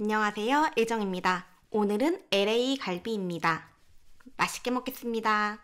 안녕하세요. 일정입니다. 오늘은 LA 갈비입니다. 맛있게 먹겠습니다.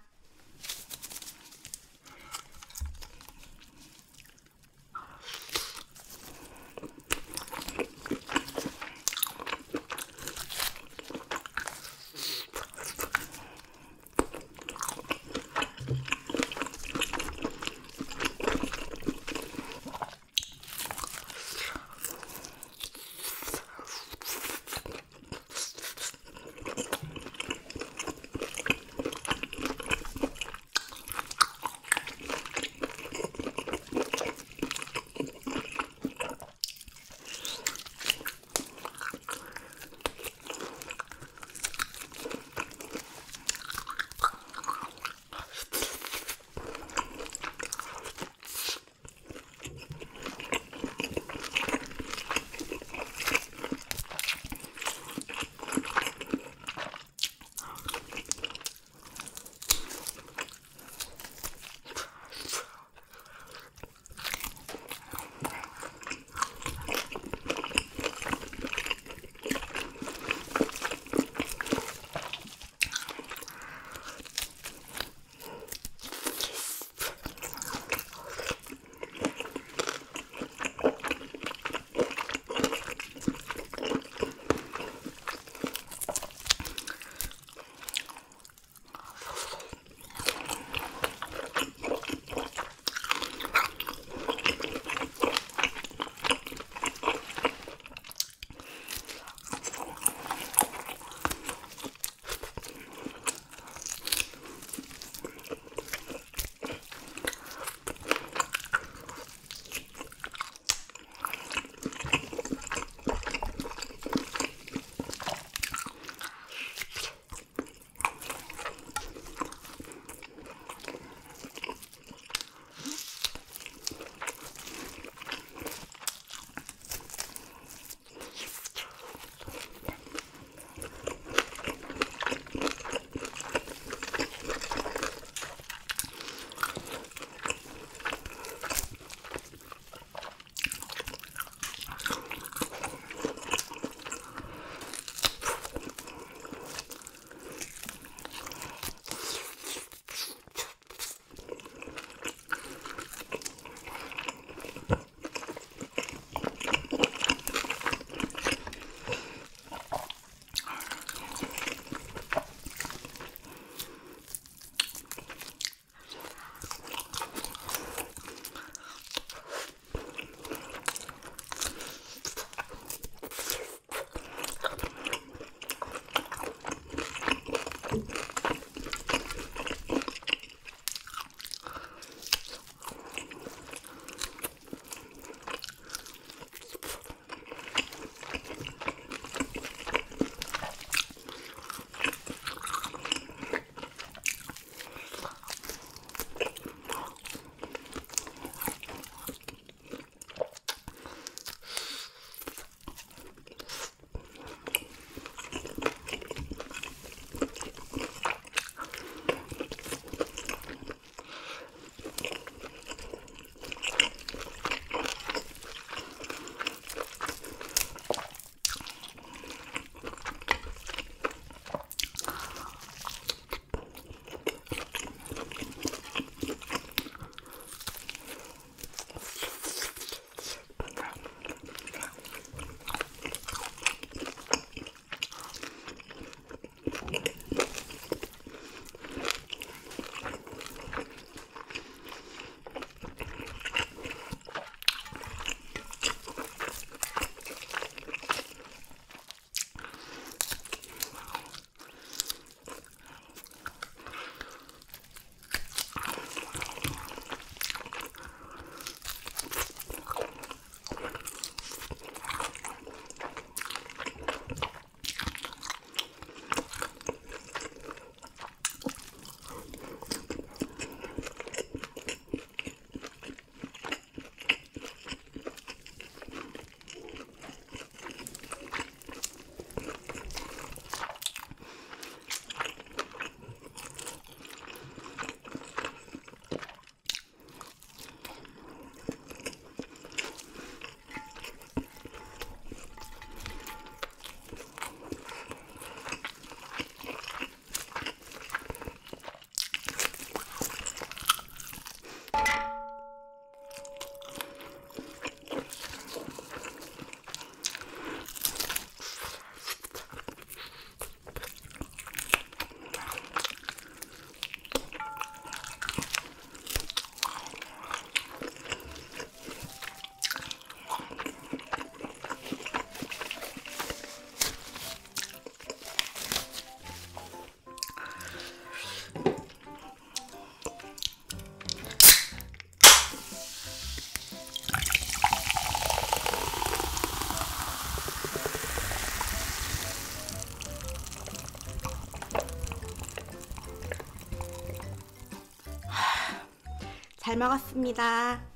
잘 먹었습니다.